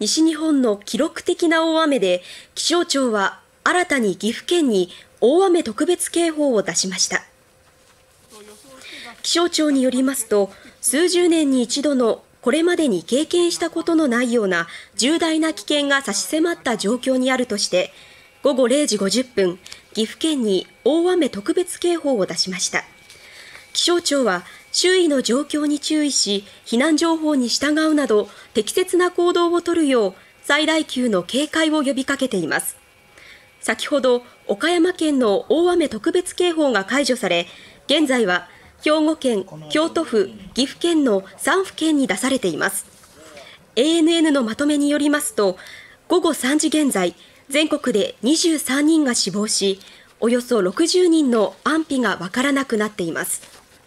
西日本の記録的な大雨で気象庁は新たに岐阜県に大雨特別警報を出しました。気象庁によりますと数十年に一度のこれまでに経験したことのないような重大な危険が差し迫った状況にあるとして午後0時50分岐阜県に大雨特別警報を出しました。気象庁は周囲の状況に注意し避難情報に従うなど適切な行動をとるよう最大級の警戒を呼びかけています。先ほど岡山県の大雨特別警報が解除され現在は兵庫県、京都府、岐阜県の3府県に出されています。ANN のまとめによりますと午後3時現在全国で23人が死亡しおよそ60人の安否がわからなくなっています。